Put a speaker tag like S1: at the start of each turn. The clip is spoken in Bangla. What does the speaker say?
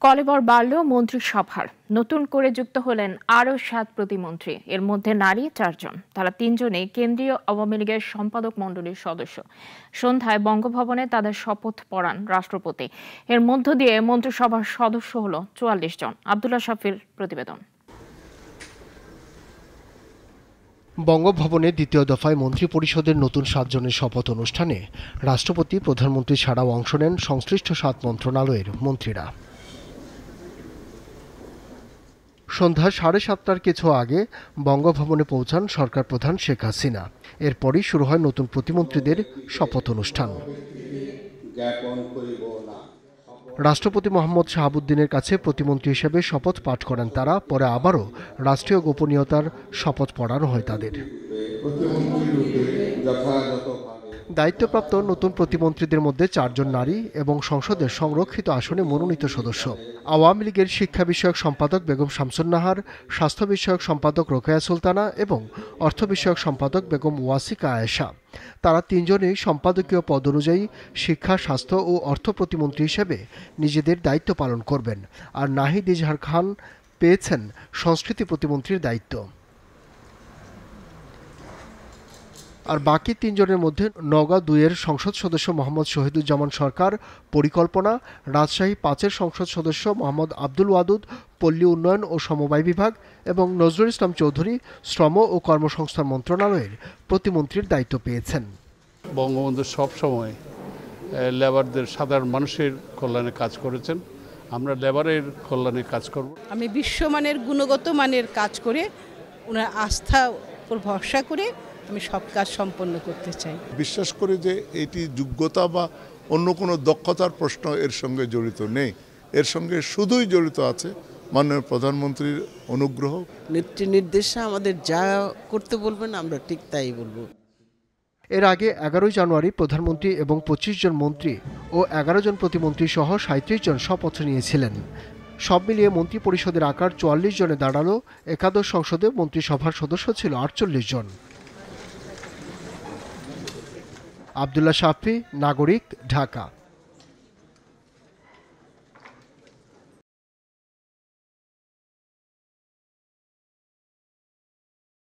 S1: কলেবর বাড়ল মন্ত্রিসভার। নতুন করে যুক্ত হলেন আরও সাত প্রতিমন্ত্রী। এর মধ্যে নারী চারজন। তারা তিনজনে কেন্দ্রীয় আওয়ামী লীগের সম্পাদক মণ্ডলীর সদস্য। সন্ধ্যায় বঙ্গভবনে তাদের শপথ পড়ান রাষ্ট্রপতি। এর মধ্য দিয়ে মন্ত্রিসভার সদস্য হল চুয়াল্লিশ জন। আবদুল্লাহ শাফির প্রতিবেদন।
S2: বঙ্গভবনে দ্বিতীয় দফায় মন্ত্রিপরিষদের নতুন সাতজনের শপথ অনুষ্ঠানে রাষ্ট্রপতি, প্রধানমন্ত্রী ছাড়াও অংশ নেন সংশ্লিষ্ট সাত মন্ত্রণালয়ের মন্ত্রীরা। সন্ধ্যা সাড়ে সাতটার কিছু আগে বঙ্গভবনে পৌঁছান সরকার প্রধান শেখ হাসিনা। এরপরই শুরু হয় নতুন প্রতিমন্ত্রীদের শপথ অনুষ্ঠান। রাষ্ট্রপতি মোহাম্মদ শাহাবুদ্দিনের কাছে প্রতিমন্ত্রী হিসেবে শপথ পাঠ করেন তারা, পরে আবারও রাষ্ট্রীয় গোপনীয়তার শপথ পড়ানো হয় তাদের। দায়িত্বপ্রাপ্ত নতুন প্রতিমন্ত্রীদের মধ্যে চারজন নারী এবং সংসদের সংরক্ষিত আসনে মনোনীত সদস্য। আওয়ামী লীগের শিক্ষা বিষয়ক সম্পাদক বেগম শামসুন্নাহার, স্বাস্থ্য বিষয়ক সম্পাদক রোকেয়া সুলতানা এবং অর্থ বিষয়ক সম্পাদক বেগম ওয়াসিকা আয়েশা। তারা তিনজনেই সম্পাদকীয় পদ অনুযায়ী শিক্ষা, স্বাস্থ্য ও অর্থ প্রতিমন্ত্রী হিসেবে নিজেদের দায়িত্ব পালন করবেন। আর নাহিদ ইজহার খান পেয়েছেন সংস্কৃতি প্রতিমন্ত্রীর দায়িত্ব। আর বাকি তিনজনের মধ্যে নওগাঁ দুইয়ের সংসদ সদস্য মোহাম্মদ শহীদুজ্জামান সরকার পরিকল্পনা রাজশাহী পাঁচের সংসদ সদস্য মোহাম্মদ আব্দুল ওয়াদুদ পল্লী উন্নয়ন ও সমবায় বিভাগ এবং নজরুল ইসলাম চৌধুরী শ্রম ও কর্মসংস্থান মন্ত্রণালয়ের প্রতিমন্ত্রীর দায়িত্ব পেয়েছেন।
S3: বঙ্গবন্ধু সবসময় লেবারদের সাধারণ মানুষের কল্যাণে কাজ করেছেন। আমরা লেবারের কল্যাণে কাজ করব।
S4: আমি বিশ্বমানের গুণগত মানের কাজ করে ওনার আস্থা ভরসা করে আমি সব কাজ সম্পন্ন করতে চাই।
S5: বিশ্বাস করি যে এটি যোগ্যতা বা অন্য কোনো দক্ষতার প্রশ্ন এর সঙ্গে জড়িত নেই। এর সঙ্গে শুধুই জড়িত আছে মাননীয় প্রধানমন্ত্রীর অনুগ্রহ।
S6: নেত্রী নির্দেশে আমাদের যা করতে বলবেন আমরা ঠিক তাই বলব।
S2: এর আগে এগারোই জানুয়ারি প্রধানমন্ত্রী এবং পঁচিশ জন মন্ত্রী ও এগারো জন প্রতিমন্ত্রী সহ সাঁত্রিশ জন শপথ নিয়েছিলেন। সব মিলিয়ে মন্ত্রী পরিষদের আকার চুয়াল্লিশ জনে দাঁড়াল। একাদশ সংসদে মন্ত্রিসভার সদস্য ছিল আটচল্লিশ জন। আবদুল্লাহ সাফি নাগরিক ঢাকা।